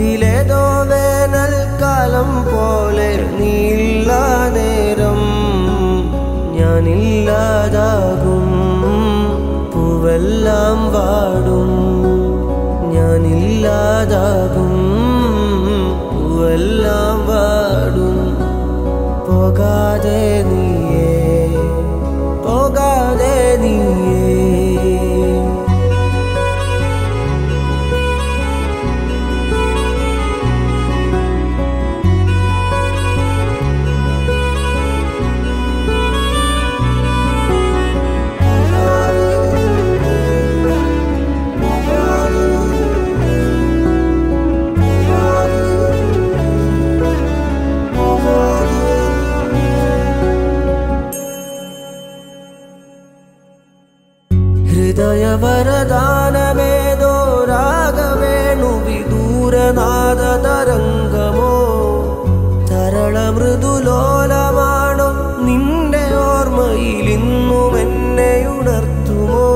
അതിലേതോ വേനൽക്കാലം പോലെ നീല്ല നേരം ഞാനില്ലാതാകും. പൂവെല്ലാം വാടും. ഞാനില്ലാതാകും. പൂവെല്ലാം വാടും. പോകാതെ നീയേ ഹൃദയ വരദാനമേതോ രാഗവേണു വിദൂരനാദ തരംഗമോ? തരള മൃദുലോലമാണോ നിന്റെ ഓർമ്മയിലിന്നും എന്നെ ഉണർത്തുമോ?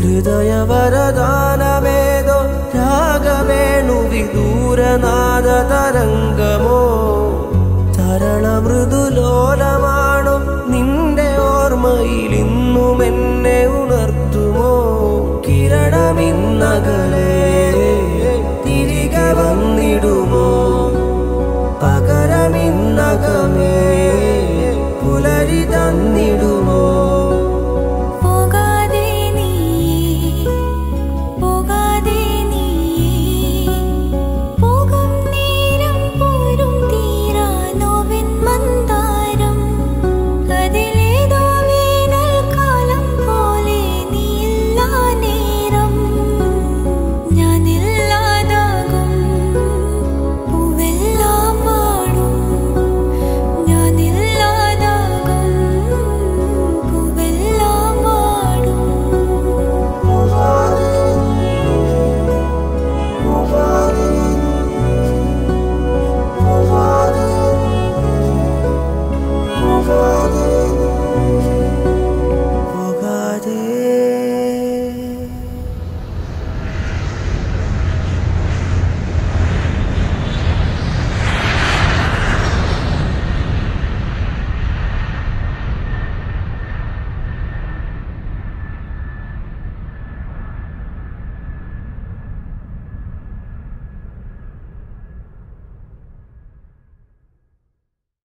ഹൃദയവരദാനമേതോ രാഗവേണു വിദൂരനാദ തരംഗമോ 你